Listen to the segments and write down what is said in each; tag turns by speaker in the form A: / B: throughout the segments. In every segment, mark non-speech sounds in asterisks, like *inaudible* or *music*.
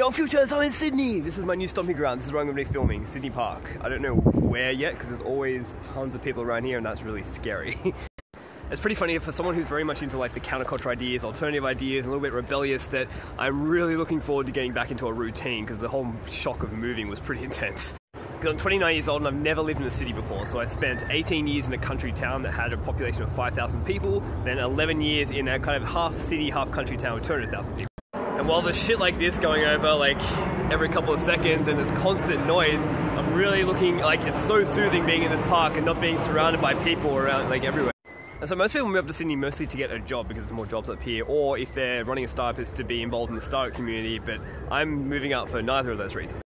A: Yo, futures, I'm in Sydney. This is my new stomping ground. This is where I'm going to be filming, Sydney Park. I don't know where yet because there's always tons of people around here, and that's really scary. *laughs* it's pretty funny for someone who's very much into like the counterculture ideas, alternative ideas, a little bit rebellious. That I'm really looking forward to getting back into a routine because the whole shock of moving was pretty *laughs* intense. Because I'm 29 years old and I've never lived in a city before, so I spent 18 years in a country town that had a population of 5,000 people, then 11 years in a kind of half city, half country town with 200,000 people. And while there's shit like this going over like every couple of seconds and there's constant noise, I'm really looking like it's so soothing being in this park and not being surrounded by people around like everywhere. And so most people move up to Sydney mostly to get a job because there's more jobs up here, or if they're running a startup, is to be involved in the startup community. But I'm moving up for neither of those reasons.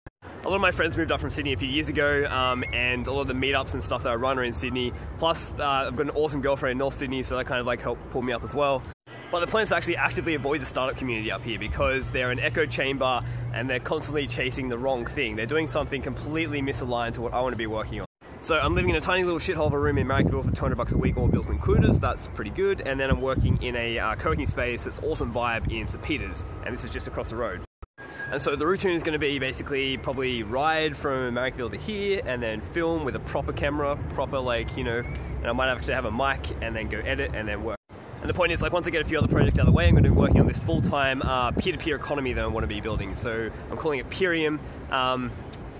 A: A lot of my friends moved up from Sydney a few years ago, um, and a lot of the meetups and stuff that I run are in Sydney. Plus, uh, I've got an awesome girlfriend in North Sydney, so that kind of like helped pull me up as well. But the plan is to actually actively avoid the startup community up here because they're an echo chamber and they're constantly chasing the wrong thing. They're doing something completely misaligned to what I want to be working on. So I'm living in a tiny little shithole of a room in Marrickville for 200 bucks a week, all bills included. That's pretty good. And then I'm working in a uh, co-working space that's awesome vibe in St Peters, and this is just across the road. And so the routine is going to be basically probably ride from Marrickville to here, and then film with a proper camera, proper like you know, and I might actually have a mic, and then go edit, and then work. And the point is, like, once I get a few other projects out of the way, I'm going to be working on this full-time uh, peer-to-peer economy that I want to be building. So I'm calling it Peerium. Um,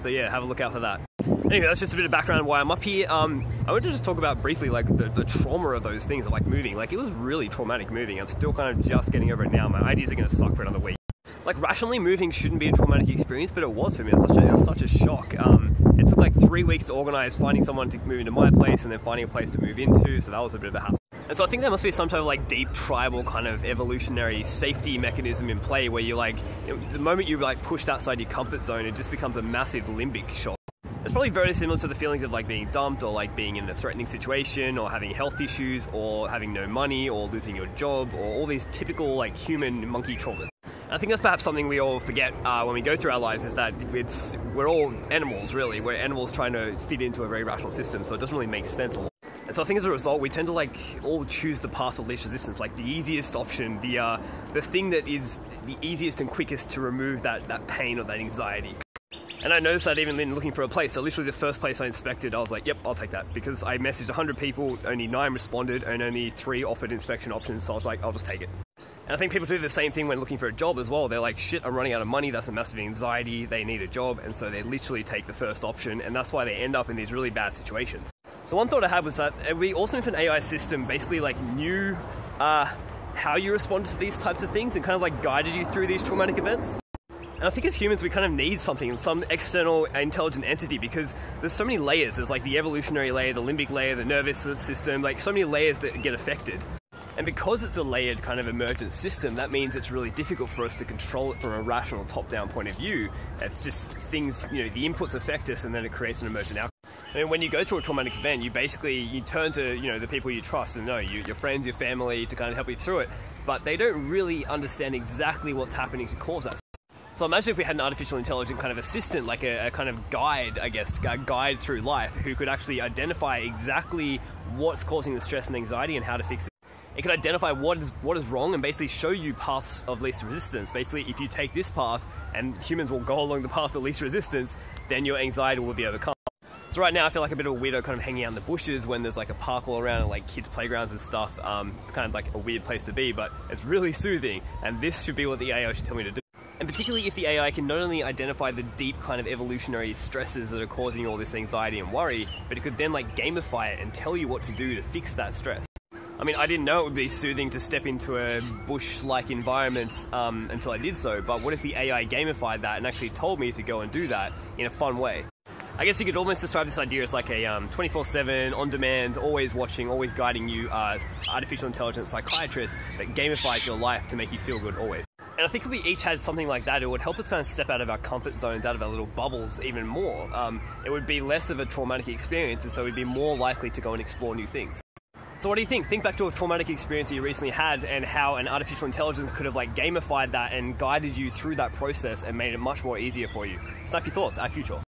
A: so yeah, have a look out for that. Anyway, that's just a bit of background why I'm up here. Um, I wanted to just talk about briefly, like, the, the trauma of those things, of, like, moving. Like, it was really traumatic moving. I'm still kind of just getting over it now. My ideas are going to suck for another week. Like, rationally, moving shouldn't be a traumatic experience, but it was for me. It was such a, was such a shock. Um, it took, like, three weeks to organize finding someone to move into my place and then finding a place to move into, so that was a bit of a hassle. And so I think there must be some type of like deep tribal kind of evolutionary safety mechanism in play where you like, you know, the moment you like pushed outside your comfort zone, it just becomes a massive limbic shock. It's probably very similar to the feelings of like being dumped or like being in a threatening situation or having health issues or having no money or losing your job or all these typical like human monkey traumas. I think that's perhaps something we all forget uh, when we go through our lives is that it's, we're all animals, really. We're animals trying to fit into a very rational system, so it doesn't really make sense. All. And so I think as a result, we tend to like all choose the path of least resistance, like the easiest option, the uh, the thing that is the easiest and quickest to remove that that pain or that anxiety. And I noticed that even in looking for a place, so literally the first place I inspected, I was like, yep, I'll take that. Because I messaged 100 people, only 9 responded, and only 3 offered inspection options, so I was like, I'll just take it. And I think people do the same thing when looking for a job as well. They're like, shit, I'm running out of money, that's a massive anxiety, they need a job, and so they literally take the first option, and that's why they end up in these really bad situations. So one thought I had was that we also if an AI system basically like knew uh, how you responded to these types of things and kind of like guided you through these traumatic events. And I think as humans, we kind of need something, some external intelligent entity, because there's so many layers. There's like the evolutionary layer, the limbic layer, the nervous system, like so many layers that get affected. And because it's a layered kind of emergent system, that means it's really difficult for us to control it from a rational top down point of view. It's just things, you know, the inputs affect us and then it creates an emergent outcome. I mean, when you go through a traumatic event, you basically you turn to you know the people you trust and know you, your friends, your family to kind of help you through it, but they don't really understand exactly what's happening to cause that. So imagine if we had an artificial intelligent kind of assistant, like a, a, kind of guide, I guess, a guide through life, who could actually identify exactly what's causing the stress and anxiety and how to fix it. It could identify what is what is wrong and basically show you paths of least resistance. Basically, if you take this path and humans will go along the path of least resistance, then your anxiety will be overcome. So right now I feel like a bit of a weirdo kind of hanging out in the bushes when there's like a park all around and like kids playgrounds and stuff. Um, it's kind of like a weird place to be, but it's really soothing and this should be what the AI should tell me to do. And particularly if the AI can not only identify the deep kind of evolutionary stresses that are causing all this anxiety and worry, but it could then like gamify it and tell you what to do to fix that stress. I mean, I didn't know it would be soothing to step into a bush-like environment um, until I did so, but what if the AI gamified that and actually told me to go and do that in a fun way? I guess you could almost describe this idea as like a um, 24/7, on-demand, always watching, always guiding you uh, artificial intelligence psychiatrist that gamifies your life to make you feel good always. And I think if we each had something like that, it would help us kind of step out of our comfort zones, out of our little bubbles even more. Um, it would be less of a traumatic experience, and so we'd be more likely to go and explore new things. So what do you think? Think back to a traumatic experience that you recently had and how an artificial intelligence could have like gamified that and guided you through that process and made it much more easier for you. Snap your thoughts, our future.